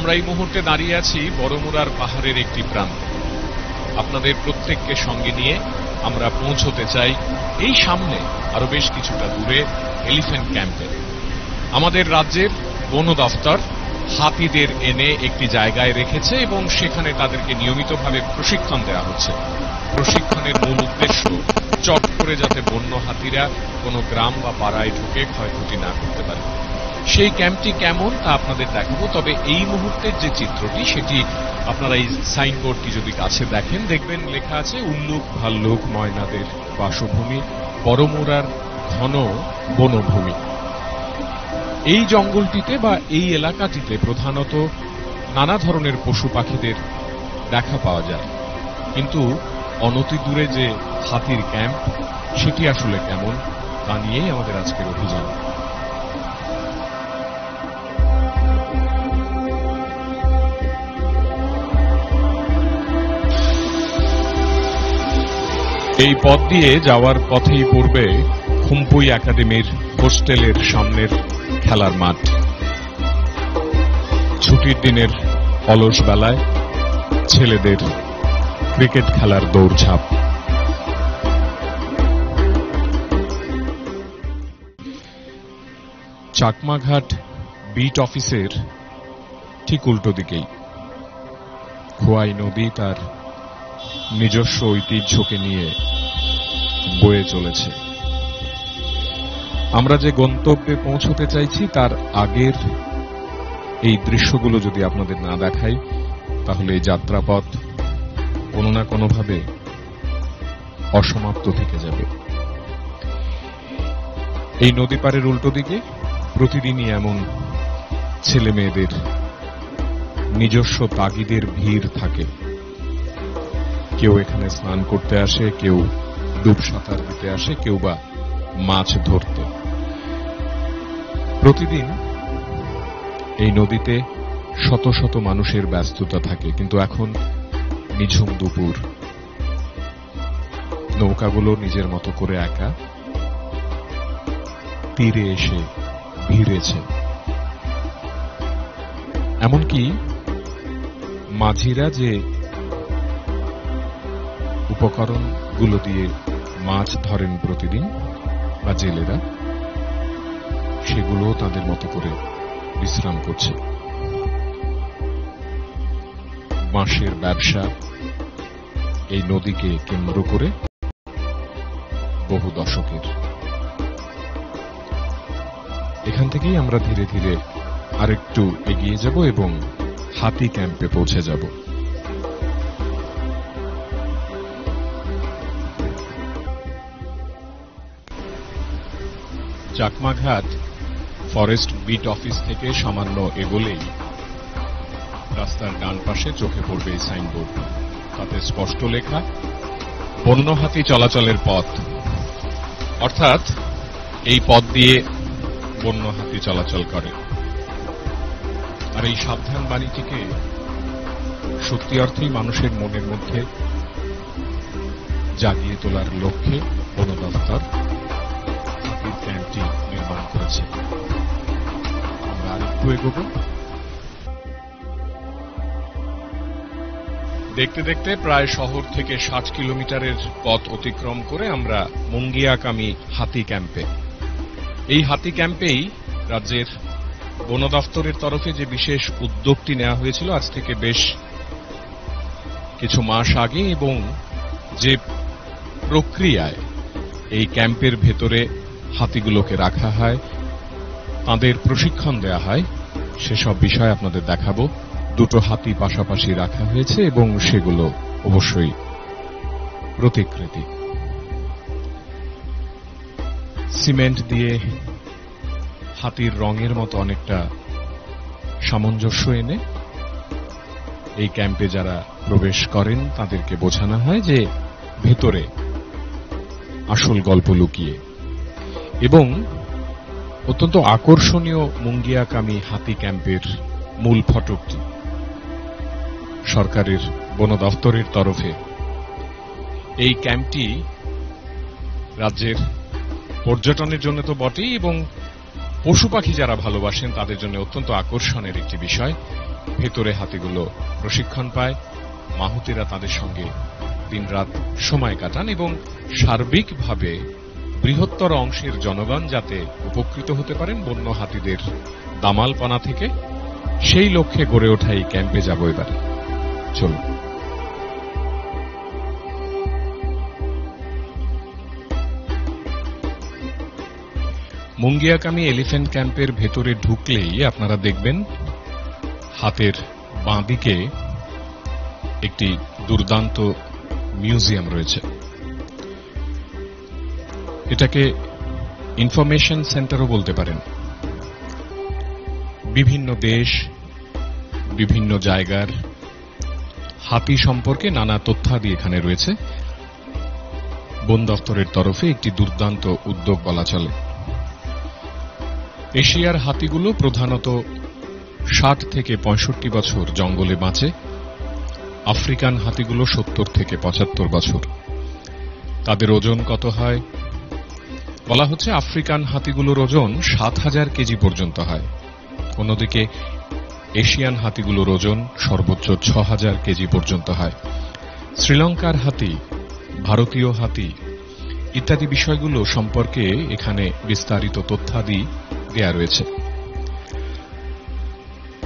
আমরা এই মুহূর্তে দাঁড়িয়ে আছি বড়মুরার পাহাড়ের একটি প্রান্ত। আপনাদের প্রত্যেককে সঙ্গে নিয়ে আমরা পৌঁছতে চাই এই সামনে আরও বেশ কিছুটা দূরে এলিফ্যান্ট ক্যাম্পে। আমাদের রাজ্যের বন দফতর হাতিদের এনে একটি জায়গায় রেখেছে এবং সেখানে তাদেরকে নিয়মিতভাবে প্রশিক্ষণ দেওয়া হচ্ছে। প্রশিক্ষণের মূল উদ্দেশ্য চট করে যাতে বন্য হাতিরা কোনো গ্রাম বা পাড়ায় ঢুকে ক্ষয়ক্ষতি না করতে পারে। সেই ক্যাম্পটি কেমন তা আপনাদের দেখাবো, তবে এই মুহূর্তের যে চিত্রটি, সেটি আপনারা এই সাইনবোর্ডটি যদি কাছে দেখেন, দেখবেন লেখা আছে উল্লুক ভাল্লুক ময়নাদের বাসভূমি বড়মুরার ঘন বনভূমি। এই জঙ্গলটিতে বা এই এলাকাটিতে প্রধানত নানা ধরনের পশু পাখিদের দেখা পাওয়া যায়। কিন্তু অনতি দূরে যে হাতির ক্যাম্প, সেটি আসলে কেমন, তা নিয়েই আমাদের আজকের অভিযান। এই পথ দিয়ে যাওয়ার পথেই পড়বে খুম্পুই একাডেমির হোস্টেলের সামনের খেলার মাঠ। ছুটির দিনের অলস বেলায় ছেলেদের ক্রিকেট খেলার দৌড়ঝাঁপ। চাকমাঘাট বিট অফিসের ঠিক উল্টো দিকেই। খোয়াই নদী তার নিজস্ব ঐতিহ্যকে নিয়ে বয়ে চলেছে। আমরা যে গন্তব্যে পৌঁছতে চাইছি, তার আগের এই দৃশ্যগুলো যদি আপনাদের না দেখাই, তাহলে এই যাত্রাপথ কোনো না কোনোভাবে অসমাপ্ত থেকে যাবে। এই নদী পাড়ের উল্টো দিকে প্রতিদিনই এমন ছেলে মেয়েদের নিজস্ব তাগিদের ভিড় থাকে। কেউ এখানে স্নান করতে আসে, কেউ ডুব সাঁতার দিতে আসে, কেউ বা মাছ ধরতে। প্রতিদিন এই নদীতে শত শত মানুষের ব্যস্ততা থাকে, কিন্তু এখন নিঝুম দুপুর। নৌকাগুলো নিজের মতো করে একা তীরে এসে ভিড়েছে। এমনকি মাঝিরা যে উপকরণগুলো দিয়ে মাছ ধরেন প্রতিদিন, বা জেলেরা সেগুলো তাদের মতো করে বিশ্রাম করছে। বাঁশের ব্যবসা এই নদীকে কেন্দ্র করে বহু দশকের। এখান থেকেই আমরা ধীরে ধীরে আরেকটু এগিয়ে যাব এবং হাতি ক্যাম্পে পৌঁছে যাব। চাকমাঘাট ফরেস্ট বিট অফিস থেকে সামান্য এগোলেই রাস্তার ডান পাশে চোখে পড়বে এই সাইনবোর্ড। তাতে স্পষ্ট লেখা বন্য হাতি চলাচলের পথ। অর্থাৎ, এই পথ দিয়ে বন্য হাতি চলাচল করে। আর এই সাবধান বাণীটিকে সত্যি অর্থেই মানুষের মনের মধ্যে জাগিয়ে তোলার লক্ষ্যে বন দফতর ক্যাম্পটি নির্মাণ করেছে। দেখতে দেখতে প্রায় শহর থেকে ষাট কিলোমিটারের পথ অতিক্রম করে আমরা মুঙ্গিয়াকামী হাতি ক্যাম্পে। এই হাতি ক্যাম্পেই রাজ্যের বন দফতরের তরফে যে বিশেষ উদ্যোগটি নেওয়া হয়েছিল, আজ থেকে বেশ কিছু মাস আগে এবং যে প্রক্রিয়ায় এই ক্যাম্পের ভেতরে হাতিগুলোকে রাখা হয়, তাদের প্রশিক্ষণ দেওয়া হয়। সেসব বিষয় আপনাদের দেখাবো। দুটো হাতি পাশাপাশি রাখা হয়েছে এবং সেগুলো অবশ্যই প্রতিকৃতি। সিমেন্ট দিয়ে হাতির রঙের মতো অনেকটা সামঞ্জস্য এনে এই ক্যাম্পে যারা প্রবেশ করেন, তাদেরকে বোঝানো হয় যে ভেতরে আসল গল্প লুকিয়ে এবং অত্যন্ত আকর্ষণীয় মুঙ্গিয়াকামী হাতি ক্যাম্পের মূল ফটকটি সরকারের বন দফতরের তরফে। এই ক্যাম্পটি রাজ্যের পর্যটনের জন্য তো বটেই এবং পশু পাখি যারা ভালোবাসেন তাদের জন্য অত্যন্ত আকর্ষণের একটি বিষয়। ভেতরে হাতিগুলো প্রশিক্ষণ পায়, মাহুতিরা তাদের সঙ্গে দিনরাত সময় কাটান এবং সার্বিকভাবে বৃহত্তর অংশের জনগণ যাতে উপকৃত হতে পারেন বন্য হাতিদের দামালপানা থেকে, সেই লক্ষ্যে গড়ে ওঠা এই ক্যাম্পে যাব এবারে। চলুন। মুঙ্গিয়াকামী এলিফ্যান্ট ক্যাম্পের ভেতরে ঢুকলেই আপনারা দেখবেন হাতের বাঁদিকে একটি দুর্দান্ত মিউজিয়াম রয়েছে। এটাকে ইনফরমেশন সেন্টারও বলতে পারেন। বিভিন্ন দেশ, বিভিন্ন জায়গার হাতি সম্পর্কে নানা তথ্যাদি এখানে রয়েছে। বন দপ্তরের তরফে একটি দুর্দান্ত উদ্যোগ বলা চলে। এশিয়ার হাতিগুলো প্রধানত ষাট থেকে পঁয়ষট্টি বছর জঙ্গলে বাঁচে। আফ্রিকান হাতিগুলো সত্তর থেকে পঁচাত্তর বছর। তাদের ওজন কত হয়? বলা হচ্ছে আফ্রিকান হাতিগুলোর ওজন সাত হাজার কেজি পর্যন্ত হয়। অন্যদিকে, এশিয়ান হাতিগুলোর ওজন সর্বোচ্চ ছ হাজার কেজি পর্যন্ত হয়। শ্রীলঙ্কার হাতি, ভারতীয় হাতি ইত্যাদি বিষয়গুলো সম্পর্কে এখানে বিস্তারিত তথ্যাদি দেয়া রয়েছে।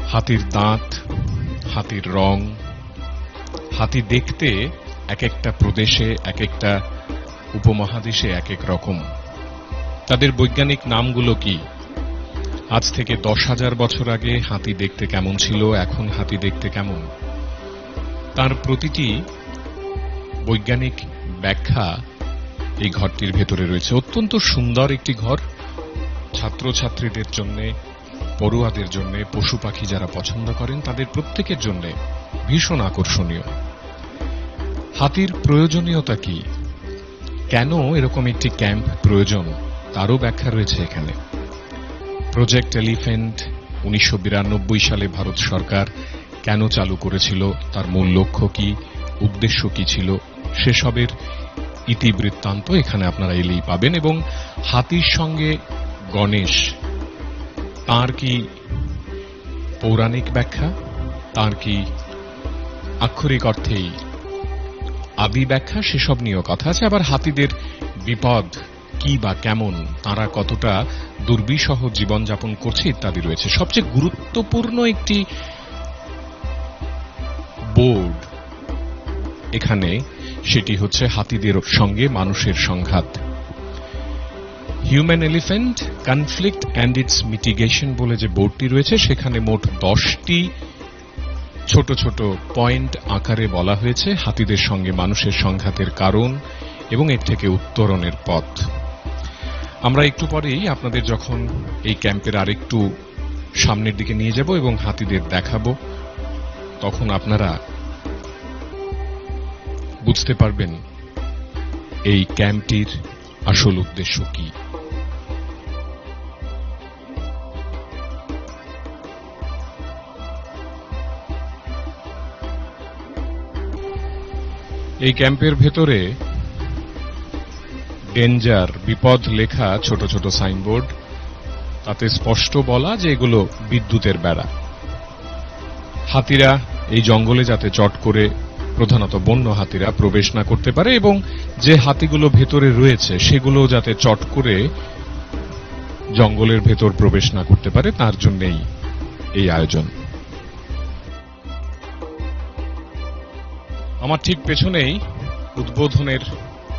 হাতির দাঁত, হাতির রং, হাতি দেখতে এক একটা প্রদেশে এক একটা উপমহাদেশে এক এক রকম। তাদের বৈজ্ঞানিক নামগুলো কি? আজ থেকে দশ হাজার বছর আগে হাতি দেখতে কেমন ছিল, এখন হাতি দেখতে কেমন? তার প্রতিটি বৈজ্ঞানিক ব্যাখ্যা এই ঘরটির ভেতরে রয়েছে। অত্যন্ত সুন্দর একটি ঘর। ছাত্রছাত্রীদের জন্য, পড়ুয়াদের জন্য, পশু পাখি যারা পছন্দ করেন, তাদের প্রত্যেকের জন্য ভীষণ আকর্ষণীয়। হাতির প্রয়োজনীয়তা কি? কেন এরকম একটি ক্যাম্প প্রয়োজন? তারও ব্যাখ্যা রয়েছে এখানে। প্রজেক্ট এলিফেন্ট উনিশশো বিরানব্বই সালে ভারত সরকার কেন চালু করেছিল, তার মূল লক্ষ্য কি, উদ্দেশ্য কি ছিল, সেসবের ইতিবৃত্তান্ত এখানে আপনারা এলেই পাবেন এবং হাতির সঙ্গে গণেশ, তার কি পৌরাণিক ব্যাখ্যা, তার কি আক্ষরিক অর্থেই আদি ব্যাখ্যা, সেসব নিয়েও কথা আছে। আবার হাতিদের বিপদ কি বা কেমন, তারা কতটা দুর্বিসহ জীবনযাপন করছে ইত্যাদি রয়েছে। সবচেয়ে গুরুত্বপূর্ণ একটি বোর্ড এখানে, সেটি হচ্ছে হাতিদের সঙ্গে মানুষের সংঘাত। Human elephant conflict and its mitigation বলে যে বোর্ডটি রয়েছে, সেখানে মোট দশটি ছোট ছোট পয়েন্ট আকারে বলা হয়েছে হাতিদের সঙ্গে মানুষের সংঘাতের কারণ এবং এর থেকে উত্তরণের পথ। আমরা একটু পরেই আপনাদের যখন এই ক্যাম্পের আরেকটু সামনের দিকে নিয়ে যাব এবং হাতিদের দেখাবো, তখন আপনারা বুঝতে পারবেন এই ক্যাম্পটির আসল উদ্দেশ্য কি। এই ক্যাম্পের ভেতরে ডেঞ্জার বিপদ লেখা ছোট ছোট সাইনবোর্ড, তাতে স্পষ্ট বলা যে এগুলো বিদ্যুতের বেড়া। হাতিরা এই জঙ্গলে যাতে চট করে প্রধানত বন্য হাতিরা প্রবেশ না করতে পারে এবং যে হাতিগুলো ভেতরে রয়েছে সেগুলো যাতে চট করে জঙ্গলের ভেতর প্রবেশ না করতে পারে, তার জন্যেই এই আয়োজন। আমার ঠিক পেছনেই উদ্বোধনের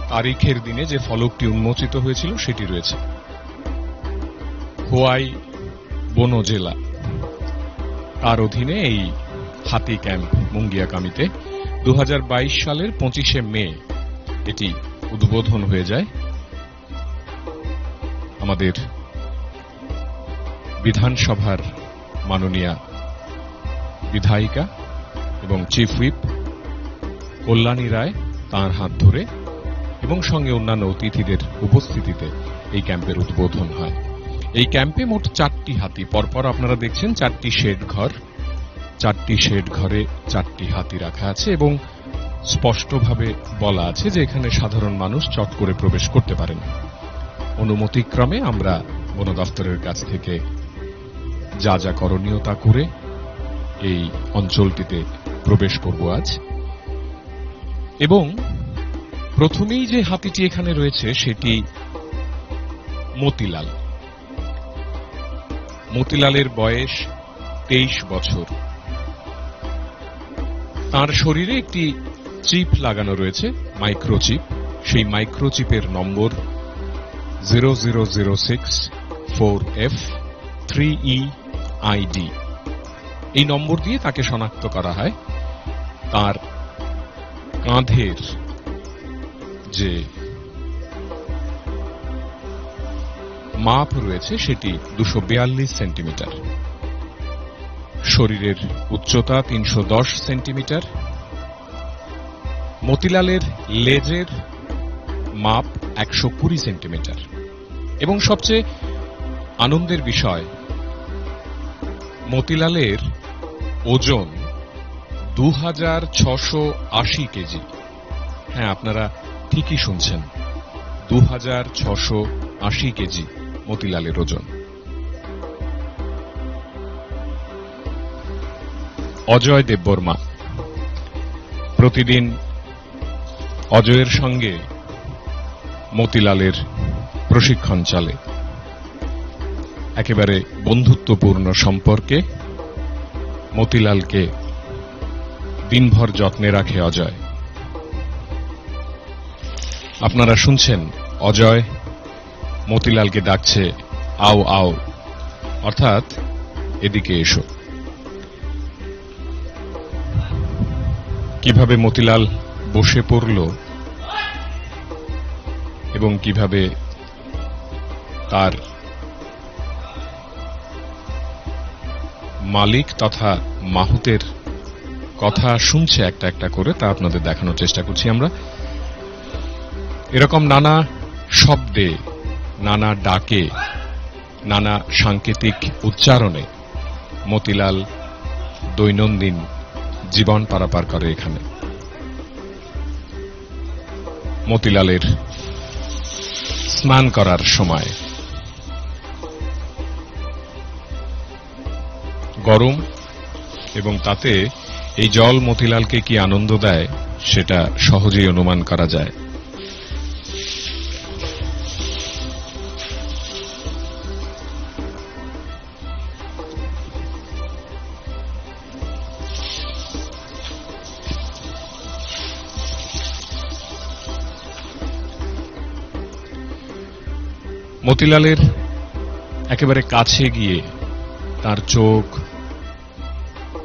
তারিখের দিনে যে ফলকটি উন্মোচিত হয়েছিল, সেটি রয়েছে। হোয়াই বন জেলা। তার অধীনে এই হাতি ক্যাম্প মুঙ্গিয়াকামিতে দু সালের পঁচিশে মে এটি উদ্বোধন হয়ে যায়। আমাদের বিধানসভার মাননীয়া বিধায়িকা এবং চিফ হুইপ কল্যাণী রায় তাঁর হাত ধরে এবং সঙ্গে অন্যান্য অতিথিদের উপস্থিতিতে এই ক্যাম্পের উদ্বোধন হয়। এই ক্যাম্পে মোট চারটি হাতি। পরপর আপনারা দেখছেন চারটি শেড ঘর। চারটি শেড ঘরে চারটি হাতি রাখা আছে এবং স্পষ্টভাবে বলা আছে যে এখানে সাধারণ মানুষ চট করে প্রবেশ করতে পারে না অনুমতিক্রমে আমরা বন দফতরের কাছ থেকে যা যা করণীয় তা করে এই অঞ্চলটিতে প্রবেশ করব আজ। এবং প্রথমেই যে হাতিটি এখানে রয়েছে, সেটি মতিলাল। মতিলালের বয়স তেইশ বছর। তার শরীরে একটি চিপ লাগানো রয়েছে, মাইক্রোচিপ। সেই মাইক্রোচিপের নম্বর zero zero zero six four F three E ID এই নম্বর দিয়ে তাকে শনাক্ত করা হয়। তার কাঁধের যে মাপ রয়েছে সেটি দুশো সেন্টিমিটার। শরীরের উচ্চতা তিনশো দশ সেন্টিমিটার। মতিলালের লেজের মাপ একশো কুড়ি সেন্টিমিটার। এবং সবচেয়ে আনন্দের বিষয়, মতিলালের ওজন দু হাজার ছশো আশি কেজি। হ্যাঁ আপনারা ঠিকই শুনছেন। দু হাজার ছশো আশি কেজি মতিলালের ওজন। অজয় দেববর্মা। প্রতিদিন অজয়ের সঙ্গে মতিলালের প্রশিক্ষণ চলে। একেবারে বন্ধুত্বপূর্ণ সম্পর্কে মতিলালকে দিনভর যত্নে রাখে অজয়। আপনারা শুনছেন অজয়, মতিলালকে ডাকছে আও আও। অর্থাৎ এদিকে এসো। কীভাবে মতিলাল বসে পড়ল এবং কীভাবে তার মালিক তথা মাহুতের কথা শুনছে একটা একটা করে, তা আপনাদের দেখানোর চেষ্টা করছি আমরা। এরকম নানা শব্দে, নানা ডাকে, নানা সাংকেতিক উচ্চারণে মতিলাল দৈনন্দিন জীবন পারাপার করে এখানে। মতিলালের স্নান করার সময়। গরম এবং তাতে এই জল মতিলালকে কি আনন্দ দেয়, সেটা সহজেই অনুমান করা যায়। মতিলালের একেবারে কাছে গিয়ে তার চোখ,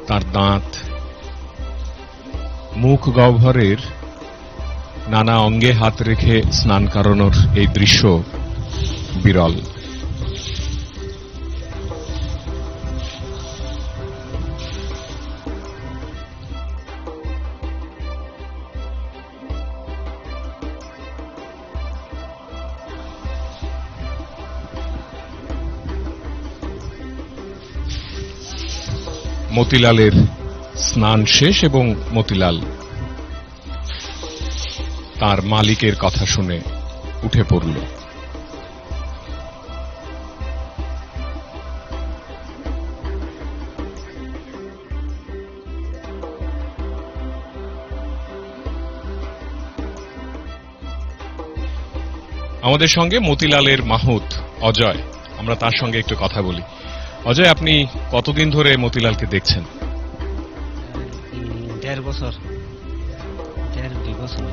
তার দাঁত, মুখ গহ্বরের নানা অঙ্গে হাত রেখে স্নান করানোর এই দৃশ্য বিরল। মতিলালের স্নান শেষ এবং মতিলাল তার মালিকের কথা শুনে উঠে পড়ল। আমাদের সঙ্গে মতিলালের মাহুত অজয়। আমরা তার সঙ্গে একটু কথা বলি। অজয় আপনি কতদিন ধরে মতিলালকে দেখছেন? দেড় বছর। দেড় দুই বছর।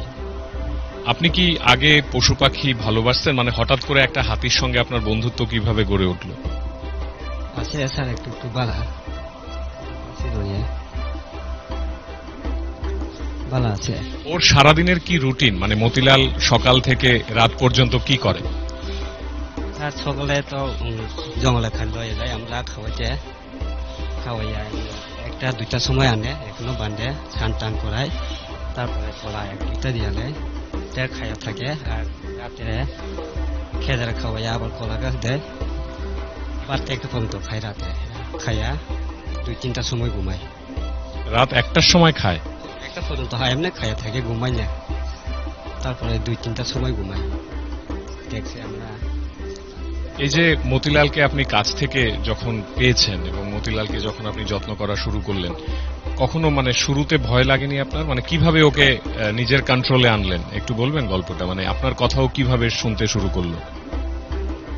আপনি কি আগে পশু পাখি ভালোবাসতেন? মানে হঠাৎ করে একটা হাতির সঙ্গে আপনার বন্ধুত্ব কীভাবে গড়ে উঠল? আছে স্যার একটু একটু বালা। বালা আছে। ওর সারাদিনের কি রুটিন? মানে মতিলাল সকাল থেকে রাত পর্যন্ত কি করে? আর সকলে তো জঙ্গলে খালি লয়ে যায় আমরা খাওয়াইতে খাওয়াইয়া একটা দুইটা সময় আনে এখনও বান্ধে স্নান টান করায় তারপরে কলা এক দুইটা দিয়ে দেয় তে খাইয়া থাকে আর রাতে খেজারে খাওয়াইয়া আবার কলা গাছ দেয়। বারটা একটা পর্যন্ত খাই রাতে খাইয়া দুই তিনটা সময় ঘুমাই রাত একটার সময় খায়? একটা পর্যন্ত হয় এমনি খাইয়া থাকে ঘুমাই না। তারপরে দুই তিনটা সময় ঘুমাই দেখছি আমরা এই যে মতিলালকে আপনি কাছ থেকে যখন পেয়েছেন এবং মতিলালকে যখন আপনি যত্ন করা শুরু করলেন কখনো মানে শুরুতে ভয় লাগেনি আপনার? মানে কীভাবে ওকে নিজের কন্ট্রোলে আনলেন? একটু বলবেন গল্পটা? মানে আপনার কথাও কীভাবে শুনতে শুরু করল?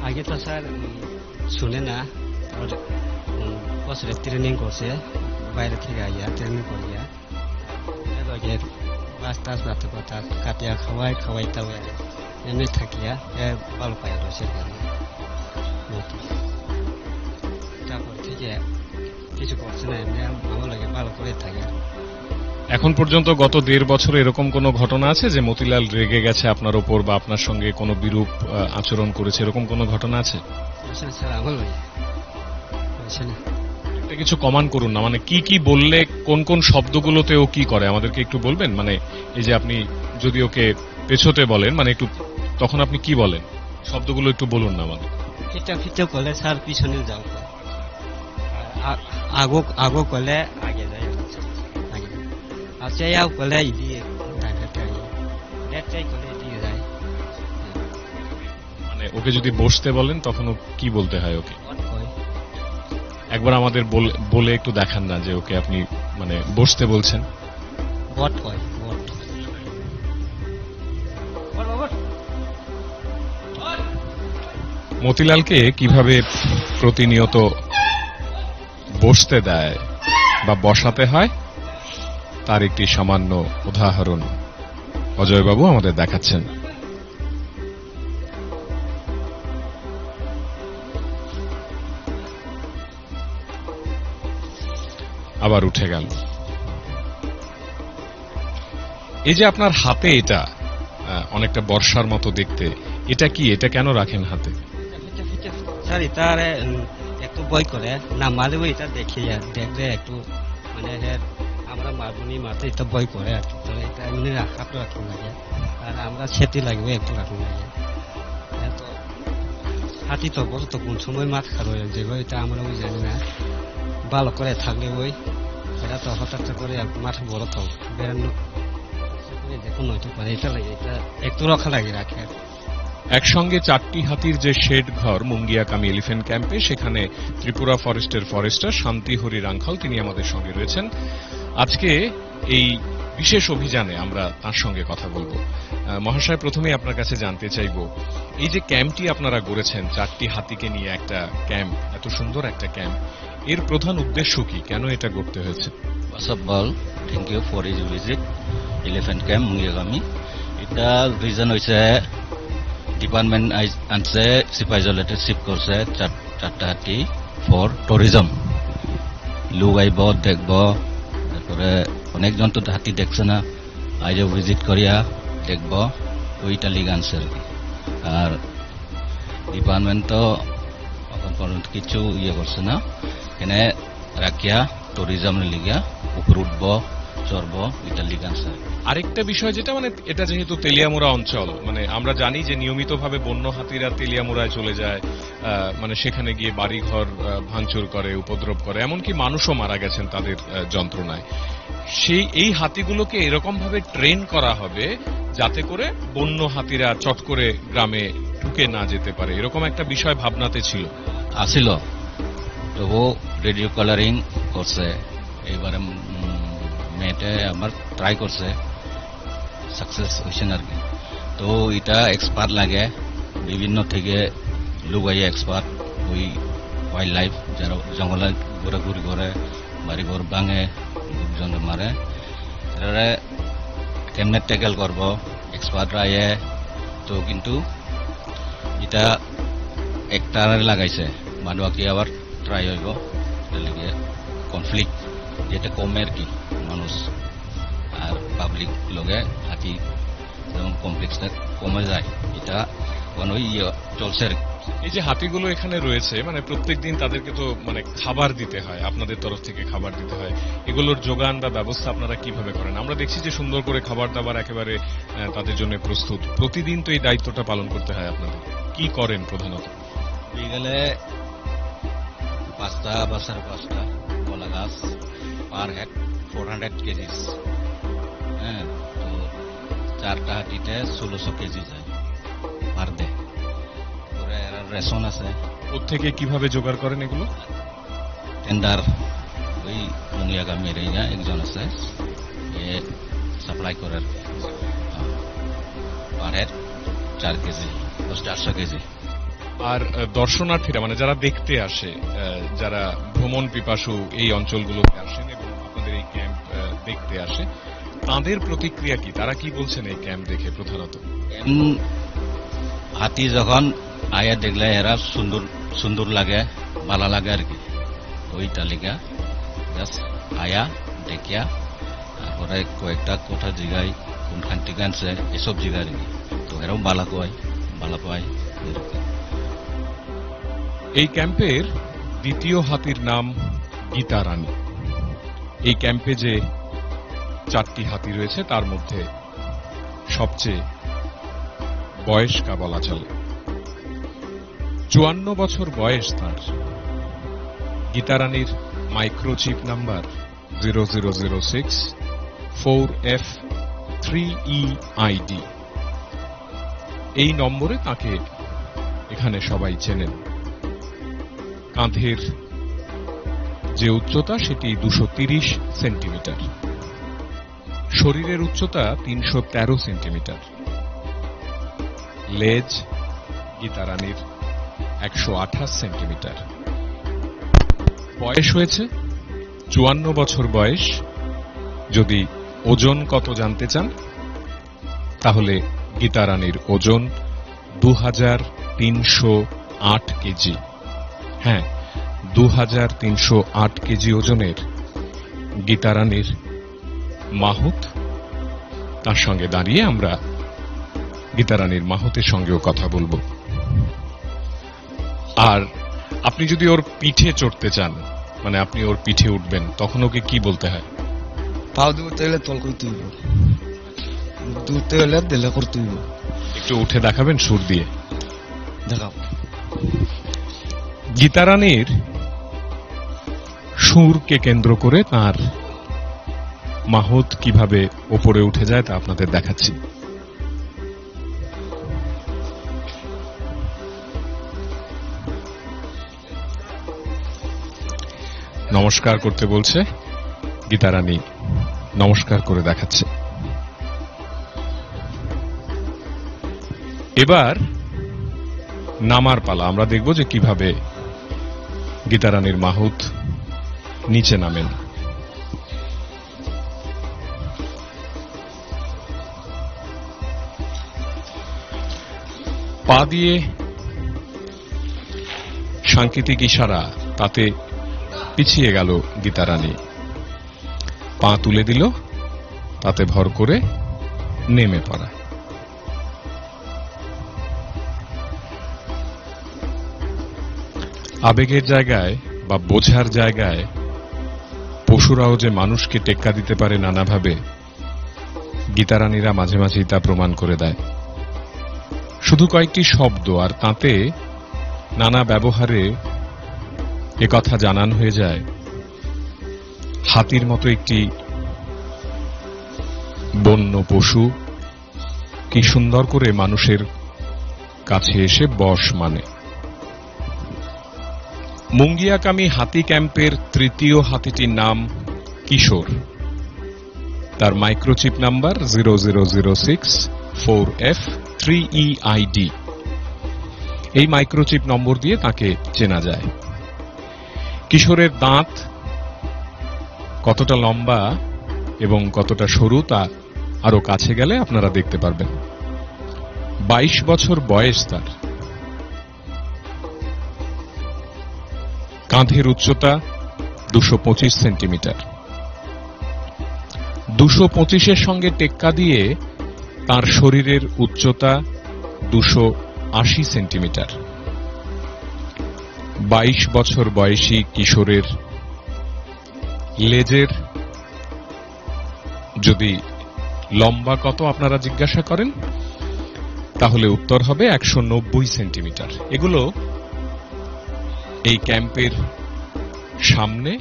আগে তো স্যার শুনে না। ওর উম, বছরে ট্রেনিং করছে বাইরে থেকে আইয়া ট্রেনিং করিয়া। এরপরে মাছ কথা কাটিয়া খাওয়াই খাওয়াই টাওয়াই এমনি থাকিয়া ভালো পাই রয়েছে। মতি তারপর থেকে কিছু করছে না এমনি ভালো লাগে ভালো করে থাকে। এখন পর্যন্ত গত দেড় বছরে এরকম কোনো ঘটনা আছে যে মতিলাল রেগে গেছে আপনার ওপর বা আপনার সঙ্গে কোনো বিরূপ আচরণ করেছে এরকম কোনো ঘটনা আছে? লাগে। বলছে না। এটা কিছু কমান করুন না মানে কি কি বললে কোন কোন শব্দগুলোতে ও কি করে? আমাদেরকে একটু বলবেন? মানে এই যে আপনি যদি ওকে পেছোতে বলেন মানে একটু তখন আপনি কি বলেন? শব্দগুলো একটু বলুন না আমাদের। ফিটা ফিটা করলে স্যার পিছনে যাও। আগো আগো করলে আগে ডাকাতে আগে লেটাই যায়। মানে ওকে যদি বসতে বলেন তখন ও কি বলতে হয় ওকে? একবার আমাদের বলে- বলে একটু দেখান না যে ওকে আপনি মানে বসতে বলছেন। বট কয় মতিলালকে কীভাবে প্রতিনিয়ত বসতে দেয় বা বসাতে হয়, তার একটি সামান্য উদাহরণ অজয়বাবু আমাদের দেখাচ্ছেন। আবার উঠে গেল। এই যে আপনার হাতে এটা অনেকটা বর্ষার মতো দেখতে, এটা কি, এটা কেন রাখেন হাতে? স্যার উম, একটু বই করে। না মারলেও এটা দেখি আর দেখলে একটু মানে এর আমরা মারবনি মারতে এটা বই করে আর কি। এটা এমনি রাখাটো রাখুন লাগে আর আমরা সেটি লাগবে একটু রাখুন লাগে হাতি তো বলো তো কোন সময় মাছ খারো যাবে এটা আমরা ওই জানি না। ভালো করে থাকলে ওই এটা তো হঠাৎ করে মাছ বড় তো বেরানো দেখুন হয়তো পারে। এটা লাগে এটা একটু রক্ষা লাগে রাখে। একসঙ্গে চারটি হাতির যে শেড ঘর মুঙ্গিয়াকামি এলিফ্যান্ট ক্যাম্পে সেখানে ত্রিপুরা ফরেস্টের ফরেস্টার শান্তি হরি রাংখাল তিনি আমাদের সঙ্গে রয়েছেন। আজকে এই বিশেষ অভিযানে আমরা তার সঙ্গে কথা বলব। মহাশয় প্রথমে আপনার কাছে জানতে চাইব এই যে ক্যাম্পটি আপনারা গড়েছেন চারটি হাতিকে নিয়ে একটা ক্যাম্প এত সুন্দর একটা ক্যাম্প এর প্রধান উদ্দেশ্য কি? কেন এটা গড়তে হয়েছে? For his visit, Elephant এটা রিজন হৈছে ডিপাৰ্টমেণ্ট আনছে চিপাহী জলেতে চিফ কৰিছে চাৰ- চাৰটা হাতী ফৰ টুৰিজম লোক আহিব দেখব তারপরে অনেকজন তো হাতি দেখছে না আইজে ভিজিট করিয়া দেখব ওইটা লিগ আনছে আর কি আর ডিপার্টমেন্ট তো কিছু ইয়ে করছে না এনে রাখিয়া টুরিজম লিগা উপর উঠব চড়ব এটা লিগ আনছে। আরেকটা বিষয় যেটা মানে এটা যেহেতু তেলিয়ামুড়া অঞ্চল মানে আমরা জানি যে নিয়মিতভাবে বন্য হাতিরা তেলিয়ামুড়ায় চলে যায় মানে সেখানে গিয়ে বাড়িঘর ভাঙচুর করে, উপদ্রব করে, এমনকি মানুষও মারা গেছেন তাদের যন্ত্রণায়। সেই, এই হাতিগুলোকে এরকম ভাবে ট্রেন করা হবে যাতে করে বন্য হাতিরা চট করে গ্রামে ঢুকে না যেতে পারে। এরকম একটা বিষয় ভাবনাতে ছিল। আসিল। তবু রেডিও কালারিং করছে। এবারে মেয়েটে আমার ট্রাই করছে। সাকসেস হয়েছে আর কি। তো এটা এক্সপার্ট লাগে, বিভিন্ন থেকে লোক আইয়া এক্সপার্ট ওই ওয়াইল্ড লাইফ যারা জঙ্গলে ঘোরাঘুরি করে, বাড়ি ঘর ভাঙে লোকজন মারে। এরা কেমনে ট্যাকেল করব এক্সপার্টরা আইয়ে, তো কিন্তু এটা একটা লাগাইছে মানুষকে আবার ট্রাই হইব। কনফ্লিক্ট যেটা কমে আর কি মানুষ। পাবলিক লগে হাতি যেমন কমপ্লেক্সটা কমে যায় এটা কোনো ইয়ে চলছে এই যে হাতিগুলো এখানে রয়েছে মানে প্রত্যেক দিন তাদেরকে তো মানে খাবার দিতে হয় আপনাদের তরফ থেকে খাবার দিতে হয় এগুলোর যোগান বা ব্যবস্থা আপনারা কীভাবে করেন? আমরা দেখছি যে সুন্দর করে খাবার দাবার একেবারে তাদের জন্য প্রস্তুত। প্রতিদিন তো এই দায়িত্বটা পালন করতে হয় আপনাদের। কি করেন প্রধানত? বিকেলে পাঁচটা বা সাড়ে পাঁচটা কলা গাছ per head four hundred kgs হ্যাঁ তো চারটা হাতিতে ষোলোশো কেজি যায় পার ডে। এরা রেশন আছে। থেকে কীভাবে জোগাড় করেন এগুলো? টেন্ডার ওই মুনিয়াগামীর এইনা একজন আছে এ সাপ্লাই করার পার হেড চার কেজি চারশো কেজি। আর দর্শনার্থীরা মানে যারা দেখতে আসে যারা ভ্রমণ পিপাসু এই অঞ্চলগুলোতে আসেন এবং আপনাদের এই ক্যাম্প দেখতে আসে তাদের প্রতিক্রিয়া কি? তারা কি বলছেন এই ক্যাম্প দেখে প্রধানত? হাতি যখন আয়া দেখলে এরা সুন্দর সুন্দর লাগে ভালো লাগে আর কি। ওই তালিকা জাস্ট আয়া দেখিয়া তারপরে কয়েকটা কথা জিগাই কোনখান থেকে আনছে এসব জিগা আর কি। তো এরাও বালা কয় বালা পায় এই ক্যাম্পের দ্বিতীয় হাতির নাম গীতা রানী। এই ক্যাম্পে যে চারটি হাতি রয়েছে, তার মধ্যে সবচেয়ে বয়স্কা বলা চলে। চুয়ান্ন বছর বয়স তার। গীতারানীর microchip number zero zero zero six four F three E ID এই নম্বরে তাকে এখানে সবাই চেনেন। কাঁধের যে উচ্চতা, সেটি দুশো সেন্টিমিটার। শরীরের উচ্চতা তিনশো তেরো সেন্টিমিটার। লেজ গীতারানীর একশো আঠাশ সেন্টিমিটার। বয়স হয়েছে চুয়ান্ন বছর বয়স। যদি ওজন কত জানতে চান, তাহলে গীতারানীর ওজন দু হাজার তিনশো আট কেজি। হ্যাঁ দু হাজার তিনশো আট কেজি ওজনের গীতারানীর মাহুত। তার সঙ্গে দাঁড়িয়ে আমরা গীতারানীর মাহুতের সঙ্গেও কথা বলব। আর আপনি যদি ওর পিঠে চড়তে চান মানে আপনি ওর পিঠে উঠবেন তখন ওকে কি বলতে হয়? পাও দিতে হলে তল করতে হইব দুতে হলে দেলে করতে হইব একটু উঠে দেখাবেন সুর দিয়ে। দেখাও। গীতারানীর সুরকে কেন্দ্র করে তার মাহুত কীভাবে ওপরে উঠে যায় তা আপনাদের দেখাচ্ছি। নমস্কার করতে বলছে গীতারানী। নমস্কার করে দেখাচ্ছে। এবার নামার পালা। আমরা দেখব যে কীভাবে গীতারানীর মাহুত নিচে নামেন। পা দিয়ে সাংকেতিক ইশারা, তাতে পিছিয়ে গেল গীতারানী। পা তুলে দিল, তাতে ভর করে নেমে পড়া। আবেগের জায়গায় বা বোঝার জায়গায় পশুরাও যে মানুষকে টেক্কা দিতে পারে নানাভাবে, গীতারানীরা মাঝে মাঝেই তা প্রমাণ করে দেয়। শুধু কয়েকটি শব্দ আর তাতে নানা ব্যবহারে কথা জানান হয়ে যায়। হাতির মতো একটি বন্য পশু কি সুন্দর করে মানুষের কাছে এসে বশ মানে। মুঙ্গিয়াকামী হাতি ক্যাম্পের তৃতীয় হাতিটির নাম কিশোর। তার microchip number zero zero zero six four F three ID এই মাইক্রোচিপ নম্বর দিয়ে তাকে চেনা যায়। কিশোরের দাঁত কতটা লম্বা এবং কতটা সরু তা আরও কাছে গেলে আপনারা দেখতে পারবেন। বাইশ বছর বয়স তার। কাঁধের উচ্চতা দুশো সেন্টিমিটার। দুশো পঁচিশের সঙ্গে টেক্কা দিয়ে তার শরীরের উচ্চতা দুশো আশি সেন্টিমিটার। বাইশ বছর বয়সী কিশোরের লেজের যদি লম্বা কত আপনারা জিজ্ঞাসা করেন, তাহলে উত্তর হবে একশো নব্বই সেন্টিমিটার। এগুলো এই ক্যাম্পের সামনে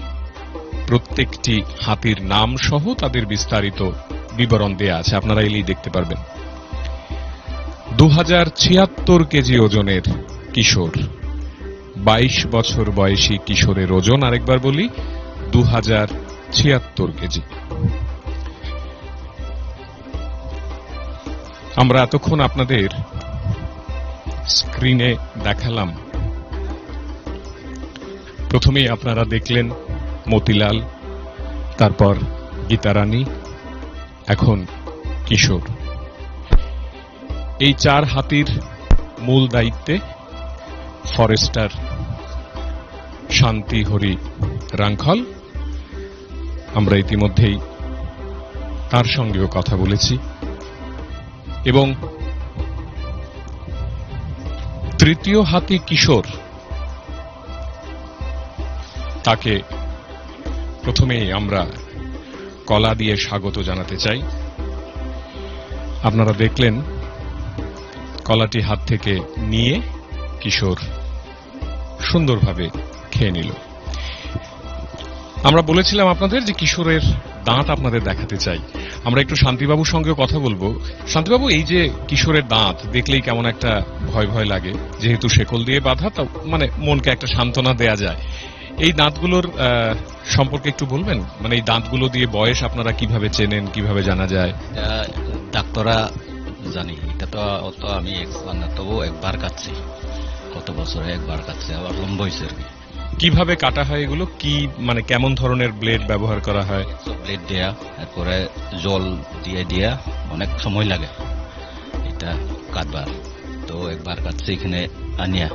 প্রত্যেকটি হাতির নাম সহ তাদের বিস্তারিত বিবরণ দেয়া আছে, আপনারা এলেই দেখতে পারবেন। দু কেজি ওজনের কিশোর, বাইশ বছর বয়সী কিশোরের ওজন, আরেকবার বলি দু হাজার ছিয়াত্তর কেজি। আমরা এতক্ষণ আপনাদের স্ক্রিনে দেখালাম। প্রথমেই আপনারা দেখলেন মতিলাল, তারপর গীতারানী এখন কিশোর। এই চার হাতির মূল দায়িত্বে ফরেস্টার শান্তি হরি রাংখল আমরা ইতিমধ্যেই তার সঙ্গেও কথা বলেছি এবং তৃতীয় হাতি কিশোর তাকে প্রথমেই আমরা কলা দিয়ে স্বাগত জানাতে চাই। আপনারা দেখলেন, কলাটি হাত থেকে নিয়ে কিশোর সুন্দরভাবে খেয়ে নিল। আমরা বলেছিলাম আপনাদের যে কিশোরের দাঁত আপনাদের দেখাতে চাই। আমরা একটু শান্তিবাবুর সঙ্গেও কথা বলব। শান্তিবাবু, এই যে কিশোরের দাঁত, দেখলেই কেমন একটা ভয় ভয় লাগে। যেহেতু শেকল দিয়ে বাঁধা তা মানে মনকে একটা সান্ত্বনা দেয়া যায়। এই দাঁতগুলোর সম্পর্কে একটু বলবেন? মানে এই দাঁতগুলো দিয়ে বয়স আপনারা কীভাবে চেনেন কীভাবে জানা যায়? ডাক্তাররা জানি। এটা তো অত আমি তবু একবার কাটছি। কত বছরে একবার কাটছে আবার লম্বা হয়েছে আর কি। কীভাবে কাটা হয় এগুলো? কি মানে কেমন ধরনের ব্লেড ব্যবহার করা হয়? ব্লেড দেয়া এরপরে জল দিয়ে দিয়া অনেক সময় লাগে। এটা কাটবার। তো একবার কাটছে এখানে আনিয়া।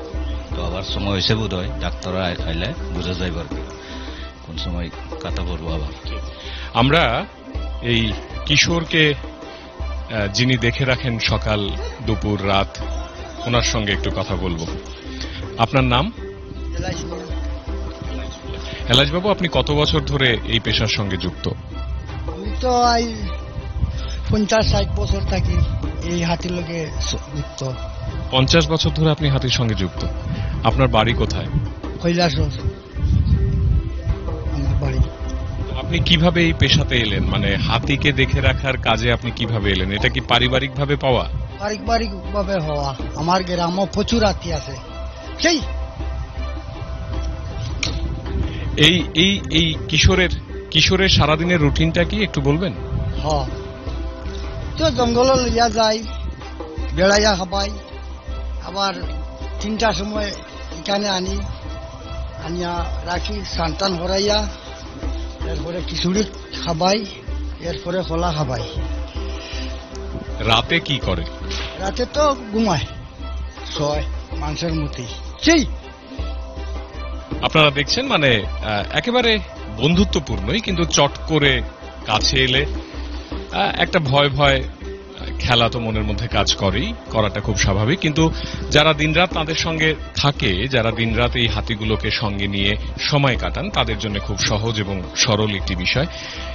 তো আবার সময় হয়েছে বোধ হয় ডাক্তাররা খাইলে বোঝা যাইব আর কি। কোন সময় কাটা পড়ব আবার। আমরা এই কিশোরকে যিনি দেখে রাখেন সকাল দুপুর রাত ওনার সঙ্গে একটু কথা বলব। আপনার নাম? এলাজবাবু আপনি কত বছর ধরে এই পেশার সঙ্গে যুক্ত? আমি তো পঞ্চাশ ষাট বছর থাকি এই হাতির লোকে যুক্ত। পঞ্চাশ বছর ধরে আপনি হাতির সঙ্গে যুক্ত। আপনার বাড়ি কোথায়? আমার বাড়ি। আপনি কীভাবে এই পেশাতে এলেন? মানে হাতিকে দেখে রাখার কাজে আপনি কীভাবে এলেন? এটা কি পারিবারিকভাবে পাওয়া? পারিবারিক ভাবে হওয়া। আমার গ্রামও প্রচুর হাতি আছে। সেই! এই এই এই কিশোরের কিশোরের সারাদিনের রুটিনটা কি একটু বলবেন? হ। তো জঙ্গল লইয়া যাই বেড়াইয়া খাবাই আবার তিনটার সময় এখানে আনি। আনিয়া রাখি সান্তান হরাইয়া এরপরে খিচুড়ি খাবাই এরপরে কলা খাবাই। রাতে কি করে? রাতে তো ঘুমায়। ছয় মানুষের মতোই সেই আপনারা দেখছেন মানে একেবারে বন্ধুত্বপূর্ণই কিন্তু চট করে কাছে এলে একটা ভয় ভয় খেলা তো মনের মধ্যে কাজ করেই, করাটা খুব স্বাভাবিক। কিন্তু যারা দিনরাত তাদের সঙ্গে থাকে, যারা দিনরাত এই হাতিগুলোকে সঙ্গে নিয়ে সময় কাটান, তাদের জন্য খুব সহজ এবং সরল একটি বিষয়।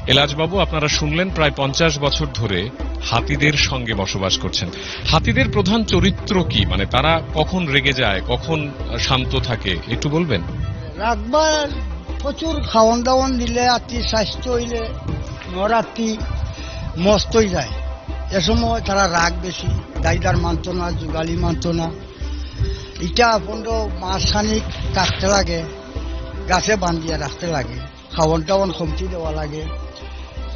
এলাজবাবু আপনারা শুনলেন প্রায় পঞ্চাশ বছর ধরে হাতিদের সঙ্গে বসবাস করছেন। হাতিদের প্রধান চরিত্র কি? মানে তারা কখন রেগে যায়, কখন শান্ত থাকে, একটু বলবেন? রাখবার প্রচুর খাওয়ান দাওয়ান দিলে আতি স্বাস্থ্য হইলে নরাতি মস্ত হয়ে যায়। এ সময় তারা রাগ বেশি দাইদার মানত না যুগালি মানত না ইটা আপন মাছ খানিক কাটতে লাগে গাছে বান্ধিয়া রাখতে লাগে খাওয়ান টাওয়ান কমতি দেওয়া লাগে।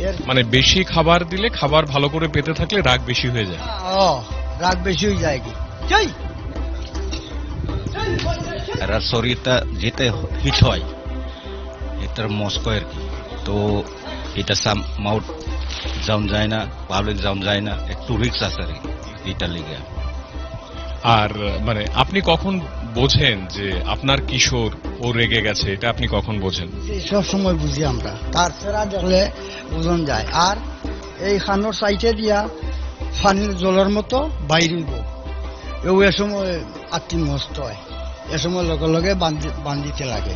এর মানে বেশি খাবার দিলে খাবার ভালো করে পেতে থাকলে রাগ বেশি হয়ে যায়। ও রাগ বেশি হয়ে যায় কি? এরা শরীরটা যেতে হিট হয়। এটার মস্ক আর কি? তো এটা সাম মাউট যাওন যায় না পাবলিক যাওন যায় না একটু রিক্স আছে আর কি লিগে। আর মানে আপনি কখন বোঝেন যে আপনার কিশোর ও রেগে গেছে এটা আপনি কখন বোঝেন? সব সময় বুঝি আমরা। তার সেরা দেখলে ওজন যায়। আর এই খানোর সাইটে দিয়া পানির জলের মতো বাইরিব এ সময় আত্মি মস্ত হয়। এ সময় লগে লগে বান্ধি- বান্ধিতে লাগে।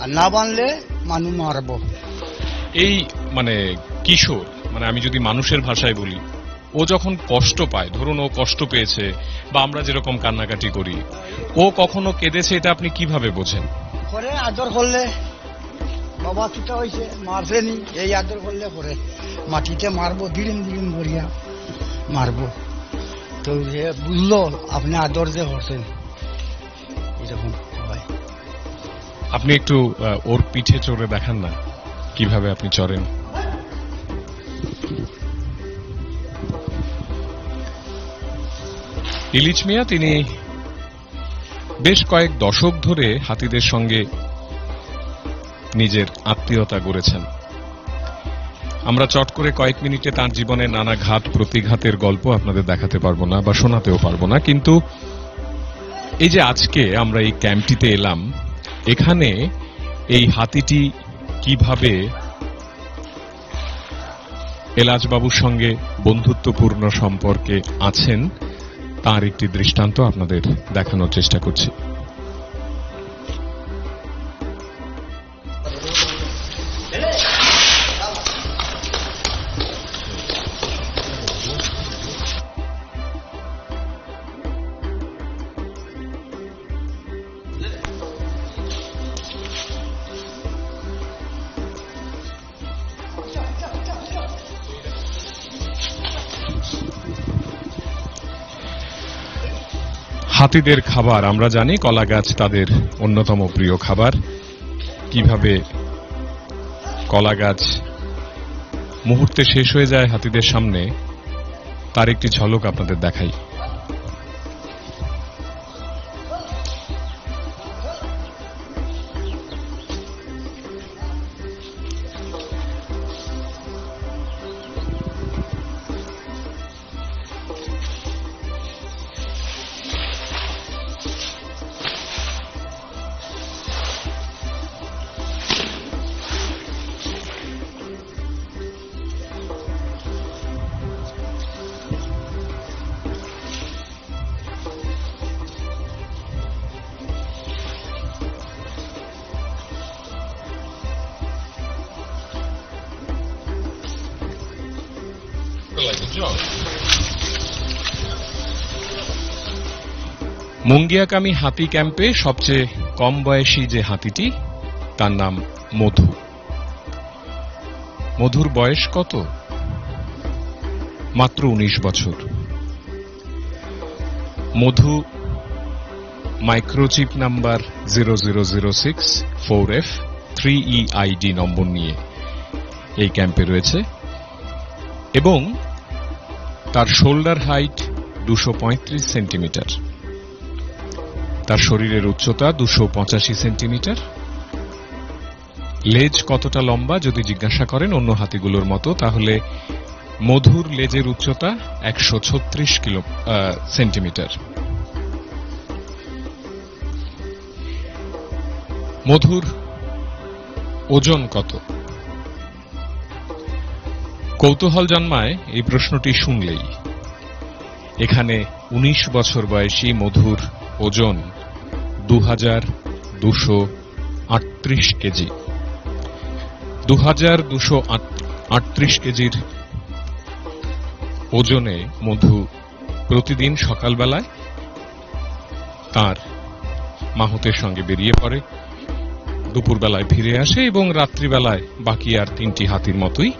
আর না বানলে মানুষ মারব। এই মানে কিশোর মানে আমি যদি মানুষের ভাষায় বলি ও যখন কষ্ট পায় ধরুন ও কষ্ট পেয়েছে বা আমরা যেরকম কান্নাকাটি করি ও কখনো কেঁদেছে এটা আপনি কীভাবে বোঝেন? করে আদর করলে বাবা কিটা হয়েছে মারছেনি এই আদর করলে করে। মাটিতে মারবো দিলিম দিলিম করিয়া মারবো। তো যে বুঝলো আপনি আদর যে করছেন এরকম। আপনি একটু ওর পিঠে চড়ে দেখান না, কীভাবে আপনি চড়েন। ইলিচ মিয়া, তিনি বেশ কয়েক দশক ধরে হাতিদের সঙ্গে নিজের আত্মীয়তা গড়েছেন। আমরা চট করে কয়েক মিনিটে তার জীবনে নানা ঘাত, প্রতিঘাতের গল্প আপনাদের দেখাতে পারব না বা শোনাতেও পারব না, কিন্তু এই যে আজকে আমরা এই ক্যাম্পটিতে এলাম এখানে এই হাতিটি কীভাবে এলাজবাবুর সঙ্গে বন্ধুত্বপূর্ণ সম্পর্কে আছেন, তার একটি দৃষ্টান্ত আপনাদের দেখানোর চেষ্টা করছি। হাতিদের খাবার। আমরা জানি কলা গাছ তাদের অন্যতম প্রিয় খাবার। কীভাবে কলা গাছ মুহূর্তে শেষ হয়ে যায় হাতিদের সামনে, তার একটি ঝলক আপনাদের দেখাই। মুঙ্গিয়াকামী হাতি ক্যাম্পে সবচেয়ে কম বয়সী যে হাতিটি, তার নাম মধু। মধুর বয়স কত? মাত্র উনিশ বছর। Madhu, microchip number zero zero zero six four F three E ID নম্বর নিয়ে এই ক্যাম্পে রয়েছে এবং তার শোল্ডার হাইট দুশো সেন্টিমিটার। তার শরীরের উচ্চতা দুশো সেন্টিমিটার। লেজ কতটা লম্বা, যদি জিজ্ঞাসা করেন অন্য হাতিগুলোর মতো, তাহলে মধুর লেজের উচ্চতা একশো ছত্রিশ কিলো সেন্টিমিটার। মধুর ওজন কত? কৌতূহল জন্মায় এই প্রশ্নটি শুনলেই। এখানে ১৯ বছর বয়সী মধুর ওজন দু হাজার দুশো আটত্রিশ কেজি। দু হাজার দুশো আটত্রিশ কেজির ওজনে মধু প্রতিদিন সকালবেলায় তার মাহতের সঙ্গে বেরিয়ে পড়ে। দুপুরবেলায় ফিরে আসে এবং রাত্রিবেলায় বাকি আর তিনটি হাতির মতোই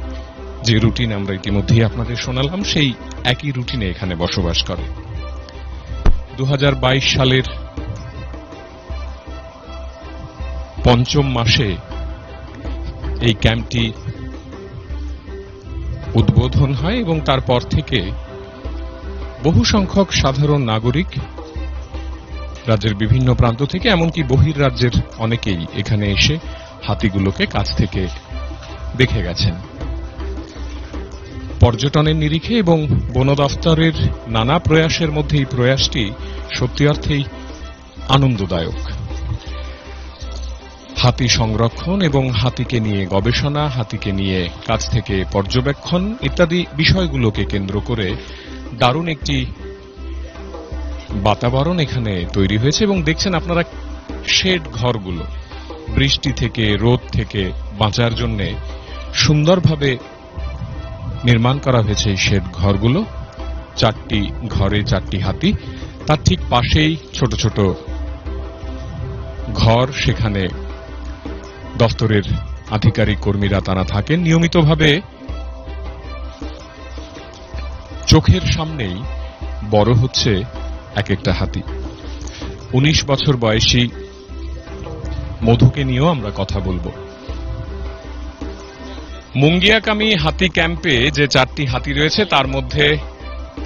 যে রুটিন আমরা ইতিমধ্যেই আপনাদের শোনালাম, সেই একই রুটিনে এখানে বসবাস করে। দু হাজার বাইশ সালের পঞ্চম মাসে এই ক্যাম্পটি উদ্বোধন হয় এবং তারপর থেকে বহু সংখ্যক সাধারণ নাগরিক রাজ্যের বিভিন্ন প্রান্ত থেকে, এমনকি বহির রাজ্যের অনেকেই এখানে এসে হাতিগুলোকে কাছ থেকে দেখে গেছেন। পর্যটনের নিরিখে এবং বন দফতরের নানা প্রয়াসের মধ্যে এই প্রয়াসটি সত্যি অর্থেই আনন্দদায়ক। হাতি সংরক্ষণ এবং হাতিকে নিয়ে গবেষণা, হাতিকে নিয়ে কাছ থেকে পর্যবেক্ষণ ইত্যাদি বিষয়গুলোকে কেন্দ্র করে দারুণ একটি বাতাবরণ এখানে তৈরি হয়েছে এবং দেখছেন আপনারা শেড ঘরগুলো। বৃষ্টি থেকে, রোদ থেকে বাঁচার জন্য সুন্দরভাবে নির্মাণ করা হয়েছে শেড ঘরগুলো। চারটি ঘরে, চারটি হাতি। তার ঠিক পাশেই ছোট ছোট ঘর। সেখানে দফতরের আধিকারিক কর্মীরা তারা থাকেন। নিয়মিতভাবে চোখের সামনেই বড় হচ্ছে এক একটা হাতি। উনিশ বছর বয়সী মধুকে নিয়েও আমরা কথা বলব। মুঙ্গিয়াকামি হাতি ক্যাম্পে যে চারটি হাতি রয়েছে, তার মধ্যে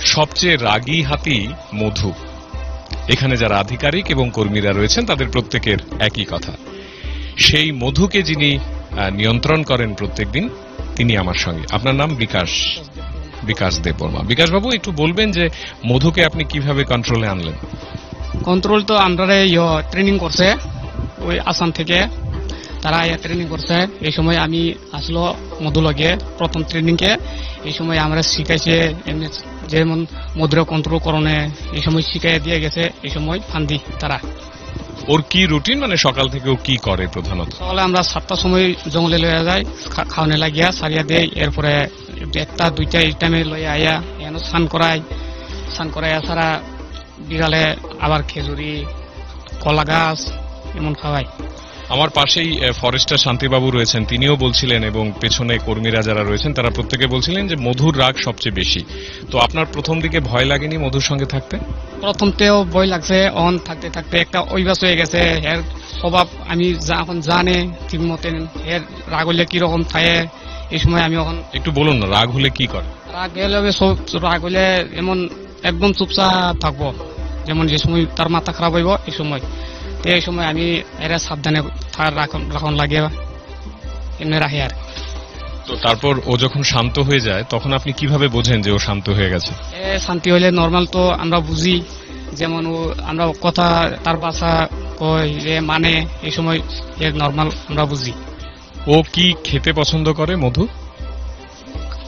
সবচেয়ে রাগী হাতি মধু। এখানে যারা আধিকারিক এবং কর্মীরা রয়েছেন, তাদের প্রত্যেকের একই কথা। সেই মধুকে যিনি নিয়ন্ত্রণ করেন প্রত্যেকদিন, তিনি আমার সঙ্গে। আপনার নাম বিকাশ বিকাশ দেববর্মা। বিকাশ বাবু একটু বলবেন যে মধুকে আপনি কীভাবে কন্ট্রোলে আনলেন? কন্ট্রোল তো আমরা ইয়ে ট্রেনিং করছে, ওই আসাম থেকে। তারা ইয়ে ট্রেনিং করছে। এই সময় আমি আসলো মধুলগে প্রথম ট্রেনিং কে এই সময় আমরা শিখাইছে এমনি যেমন মধুর কন্ট্রোল করণে এই সময় শিখাই দিয়ে গেছে এই সময় ফান্দি তারা। ওর কি রুটিন মানে সকাল থেকে ও কি করে প্রধানত? তাহলে আমরা সাতটার সময় জঙ্গলে লইয়া যাই খাওয়ানে লাগিয়া সারিয়া দেই এরপরে একটা দুইটা এই টাইমে লইয়া আইয়া এখানে স্নান করাই। স্নান করাইয়া সারা বিকালে আবার খেজুরি কলা গাছ এমন খাওয়াই। আমার পাশেই ফরেস্টার শান্তিবাবু রয়েছেন তিনিও বলছিলেন এবং পেছনে কর্মীরা যারা রয়েছেন তারা প্রত্যেকে বলছিলেন যে মধুর রাগ সবচেয়ে বেশি। তো আপনার প্রথম দিকে ভয় লাগেনি মধুর সঙ্গে থাকতে? প্রথমতেও ভয় লাগছে অন থাকতে থাকতে একটা অভ্যাস হয়ে গেছে এর স্বভাব আমি যা- এখন জানে ঠিক মতেন এর রাগ হইলে কীরকম থাকে এই সময় আমি এখন একটু বলুন না রাগ হলে কি করে? রাগ গেলে সব রাগ হলে এমন একদম চুপচাপ থাকব যেমন যে সময় তার মাথা খারাপ হইব এই সময়। তো এই সময় আমি এরা সাবধানে রাখন- লাগে এমনি রাখি আর। তো তারপর ও যখন শান্ত হয়ে যায় তখন আপনি কীভাবে বোঝেন যে ও শান্ত হয়ে গেছে? এ শান্তি হইলে নর্মাল তো আমরা বুঝি যেমন ও আমরা কথা তার বাসা কয় যে মানে এই সময় এ নর্মাল আমরা বুঝি। ও কি খেতে পছন্দ করে মধু?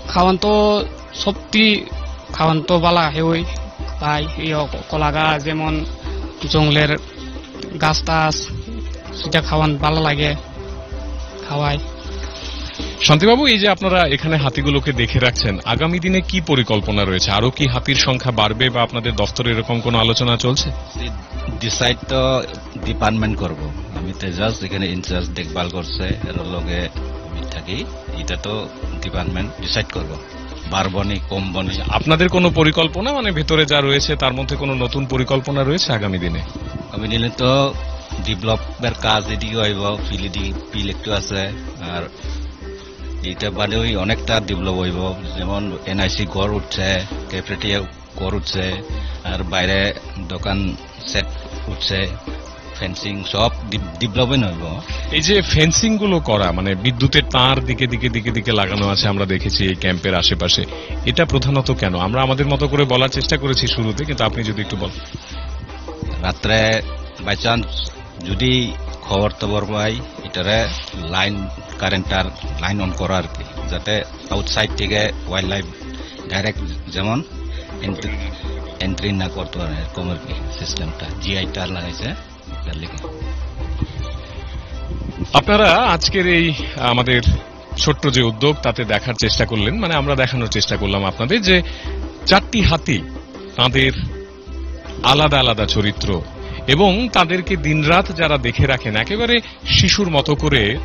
খাওয়ান তো সবটি খাওয়ান তো বালা হেউই তাই এই কলা গাছ যেমন জঙ্গলের গাছ টাছ সেটা খাওয়ান ভালো লাগে খাওয়াই। শান্তিবাবু এই যে আপনারা এখানে হাতিগুলোকে দেখে রাখছেন আগামী দিনে কি পরিকল্পনা রয়েছে? আরও কি হাতির সংখ্যা বাড়বে বা আপনাদের দফতরে এরকম কোনো আলোচনা চলছে? ডিসাইড তো ডিপার্টমেন্ট করব। আমি তো জাস্ট এখানে ইনচার্জ দেখভাল করছে এর লগে আমি থাকি। এটা তো ডিপার্টমেন্ট ডিসাইড করব। বাড়বনি কমবনি। আপনাদের কোনো পরিকল্পনা? মানে ভেতরে যা রয়েছে তার মধ্যে কোনো নতুন পরিকল্পনা রয়েছে আগামী দিনে? আমি দিলে তো ডেভেলপের কাজ এদিকে হইব ফিলিডি ফিল একটু আছে, আর এটা বাদেও অনেকটা ডেভেলপ হইব। যেমন এনআইসি ঘর উঠছে ক্যাফেটেরিয়া ঘর উঠছে, আর বাইরে দোকান সেট উঠছে ফেন্সিং সব ডেভেলপমেন্ট হইব। এই যে ফেন্সিংগুলো করা মানে বিদ্যুতের তার দিকে দিকে দিকে দিকে লাগানো আছে, আমরা দেখেছি এই ক্যাম্পের আশেপাশে, এটা প্রধানত কেন? আমরা আমাদের মতো করে বলার চেষ্টা করেছি শুরুতে, কিন্তু আপনি যদি একটু বলেন। রাত্রে বাই চান্স যদি খবর টবর পাই, এটারে লাইন কারেন্টার লাইন অন করা আর কি, যাতে আউটসাইড থেকে ওয়াইল্ড লাইফ ডাইরেক্ট যেমন এন্ট্রি না করতে পারে, এরকম আর কি সিস্টেমটা জিআই টার লাগাইছে আপনারা আজকের এই, আমাদের ছোট্ট যে উদ্যোগ, তাতে দেখার চেষ্টা করলেন মানে আমরা দেখানোর চেষ্টা করলাম আপনাদের যে চারটি হাতি, তাদের আলাদা আলাদা চরিত্র। এবং তাদেরকে দিনরাত যারা দেখে রাখেন, একেবারে শিশুর মতো করে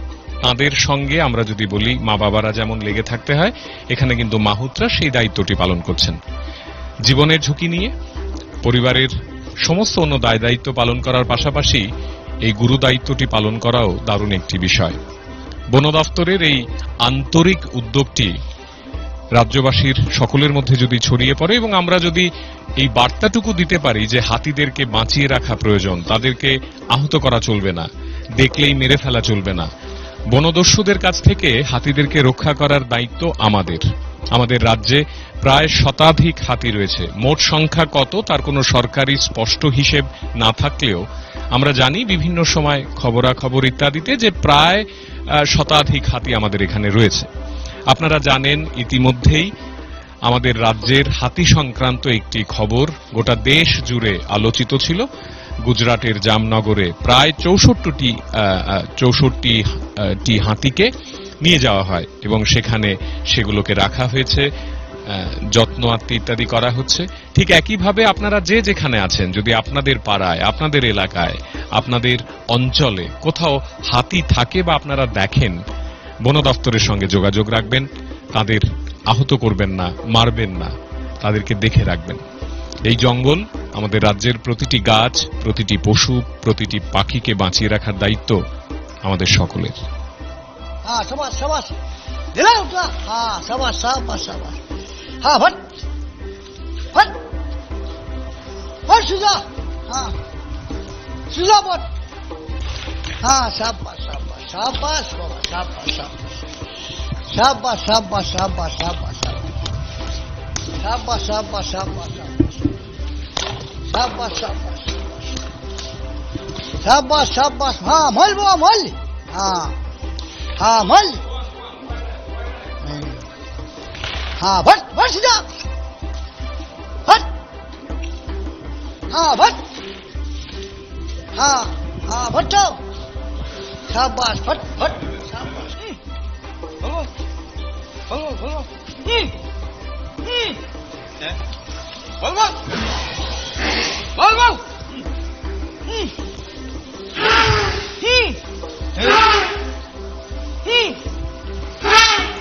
তাদের সঙ্গে আমরা যদি বলি, মা বাবারা যেমন লেগে থাকতে হয়, এখানে কিন্তু মাহুতরা সেই দায়িত্বটি পালন করছেন। জীবনের ঝুঁকি নিয়ে, পরিবারের সমস্ত অন্য দায় দায়িত্ব পালন করার পাশাপাশি এই গুরু দায়িত্বটি পালন করাও দারুণ একটি বিষয়। বন দফতরের এই আন্তরিক উদ্যোগটি রাজ্যবাসীর সকলের মধ্যে যদি ছড়িয়ে পড়ে এবং আমরা যদি এই বার্তাটুকু দিতে পারি যে হাতিদেরকে বাঁচিয়ে রাখা প্রয়োজন, তাদেরকে আহত করা চলবে না, দেখলেই মেরে ফেলা চলবে না। বনদস্যুদের কাছ থেকে হাতিদেরকে রক্ষা করার দায়িত্ব আমাদের। আমাদের রাজ্যে প্রায় শতাধিক হাতি রয়েছে। মোট সংখ্যা কত তার কোনো সরকারি স্পষ্ট হিসেব না থাকলেও আমরা জানি বিভিন্ন সময় খবরাখবর ইত্যাদিতে যে প্রায় শতাধিক হাতি আমাদের এখানে রয়েছে। আপনারা জানেন, ইতিমধ্যেই আমাদের রাজ্যের হাতি সংক্রান্ত একটি খবর গোটা দেশ জুড়ে আলোচিত ছিল। গুজরাটের জামনগরে প্রায় চৌষট্টি চৌষট্টি হাতিকে নিয়ে যাওয়া হয় এবং সেখানে সেগুলোকে রাখা হয়েছে যত্ন আত্মি ইত্যাদি করা হচ্ছে। ঠিক একইভাবে আপনারা যে যেখানে আছেন, যদি আপনাদের পাড়ায়, আপনাদের এলাকায়, আপনাদের অঞ্চলে কোথাও হাতি থাকে বা আপনারা দেখেন বন দপ্তরের সঙ্গে যোগাযোগ রাখবেন। তাদের আহত করবেন না, মারবেন না, তাদেরকে দেখে রাখবেন। এই জঙ্গল আমাদের রাজ্যের প্রতিটি গাছ, প্রতিটি পশু, প্রতিটি পাখিকে বাঁচিয়ে রাখার দায়িত্ব আমাদের সকলের। হ্যাঁ সুজা। ভট शाबाश शाबाश शाबाश। शाबाश शाबाश शाबाश शाबाश शाबाश। शाबाश शाबाश हाँ मल वो मल। हाँ हाँ मल। हाँ भट भट जा। भट हाँ भट हाँ हाँ भट्टो Sabar, fat, fat. Sabar. Hmm. Bangun. Bangun, bangun. Hmm. Hmm. Eh. Bangun. Bangun. Hmm. Hmm. Hmm. Hmm.